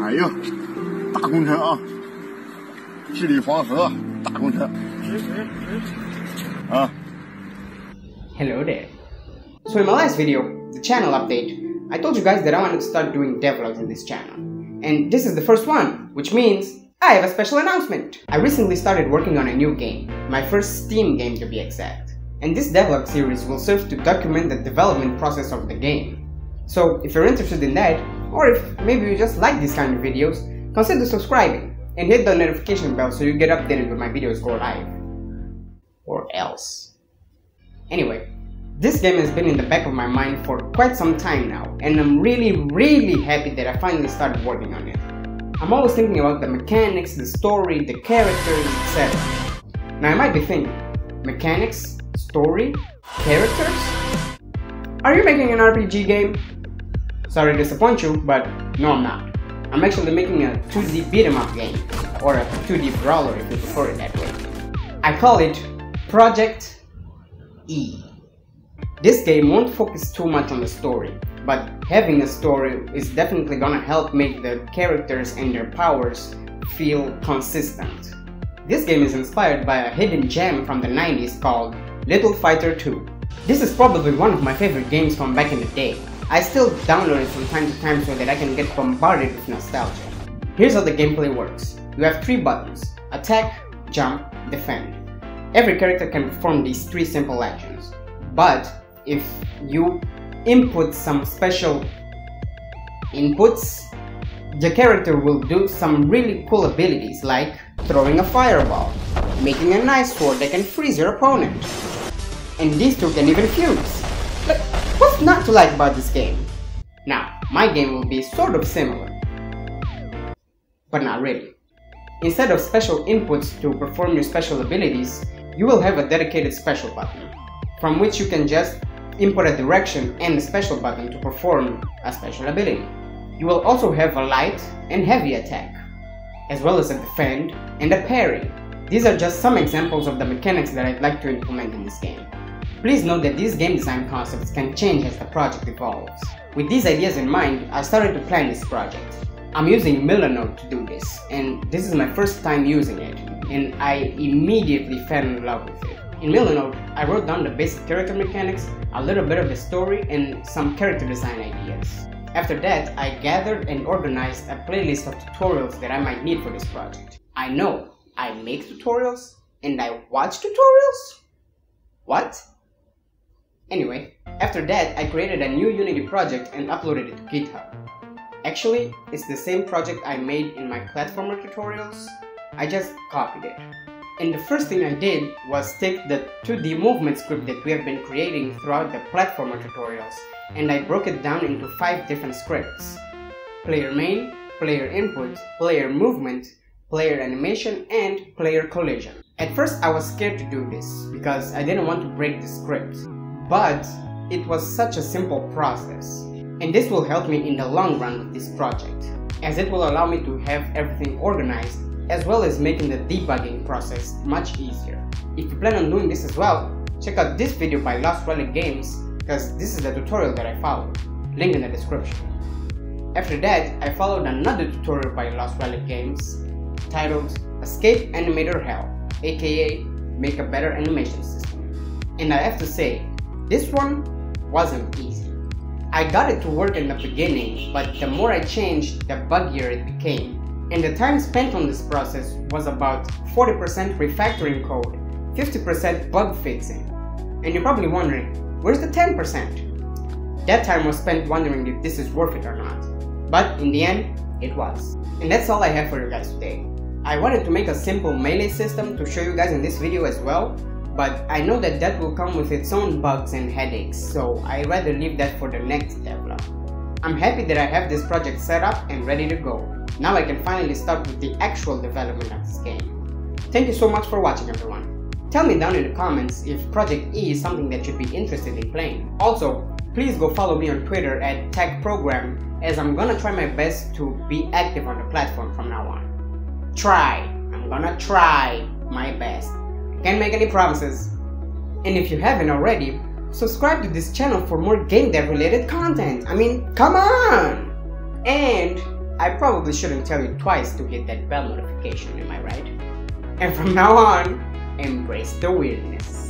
哎呦，大工程啊！治理黄河大工程。啊。Hello there. So in my last video, the channel update, I told you guys that I wanted to start doing devlogs in this channel. And this is the first one, which means I have a special announcement. I recently started working on a new game, my first Steam game to be exact. And this devlog series will serve to document the development process of the game. So if you're interested in that, or if maybe you just like these kind of videos, consider subscribing and hit the notification bell so you get updated when my videos go live. Or else. Anyway, this game has been in the back of my mind for quite some time now, and I'm really, really happy that I finally started working on it. I'm always thinking about the mechanics, the story, the characters, etc. Now I might be thinking, mechanics, story, characters? Are you making an RPG game? Sorry to disappoint you, but no I'm not. I'm actually making a 2D beat 'em up game, or a 2D brawler if you prefer it that way. I call it Project E. This game won't focus too much on the story, but having a story is definitely gonna help make the characters and their powers feel consistent. This game is inspired by a hidden gem from the 90s called Little Fighter 2. This is probably one of my favorite games from back in the day, I still download it from time to time so that I can get bombarded with nostalgia. Here's how the gameplay works. You have three buttons, attack, jump, defend. Every character can perform these three simple actions. But if you input some special inputs, the character will do some really cool abilities like throwing a fireball, making a nice sword that can freeze your opponent. And these two can even fuse. What's not to like about this game? Now, my game will be sort of similar, but not really. Instead of special inputs to perform your special abilities, you will have a dedicated special button, from which you can just input a direction and a special button to perform a special ability. You will also have a light and heavy attack, as well as a defend and a parry. These are just some examples of the mechanics that I'd like to implement in this game. Please note that these game design concepts can change as the project evolves. With these ideas in mind, I started to plan this project. I'm using Milanote to do this, and this is my first time using it, and I immediately fell in love with it. In Milanote, I wrote down the basic character mechanics, a little bit of the story, and some character design ideas. After that, I gathered and organized a playlist of tutorials that I might need for this project. I know, I make tutorials, and I watch tutorials? What? Anyway, after that I created a new Unity project and uploaded it to GitHub. Actually, it's the same project I made in my platformer tutorials, I just copied it. And the first thing I did was take the 2D movement script that we have been creating throughout the platformer tutorials and I broke it down into 5 different scripts. Player main, player input, player movement, player animation, and player collision. At first I was scared to do this because I didn't want to break the script. But it was such a simple process. And this will help me in the long run with this project, as it will allow me to have everything organized as well as making the debugging process much easier. If you plan on doing this as well, check out this video by Lost Relic Games because this is the tutorial that I followed, link in the description. After that, I followed another tutorial by Lost Relic Games titled Escape Animator Hell, aka Make a Better Animation System. And I have to say, this one wasn't easy. I got it to work in the beginning, but the more I changed, the buggier it became. And the time spent on this process was about 40% refactoring code, 50% bug fixing. And you're probably wondering, where's the 10%? That time was spent wondering if this is worth it or not. But in the end, it was. And that's all I have for you guys today. I wanted to make a simple melee system to show you guys in this video as well, but I know that that will come with its own bugs and headaches, so I rather leave that for the next devlog. I'm happy that I have this project set up and ready to go. Now I can finally start with the actual development of this game. Thank you so much for watching everyone. Tell me down in the comments if Project E is something that you'd be interested in playing. Also, please go follow me on Twitter at TacProgram as I'm gonna try my best to be active on the platform from now on. Try. I'm gonna try my best. Can't make any promises. And if you haven't already, subscribe to this channel for more game dev related content. I mean, come on! And I probably shouldn't tell you twice to hit that bell notification, am I right? And from now on, embrace the weirdness.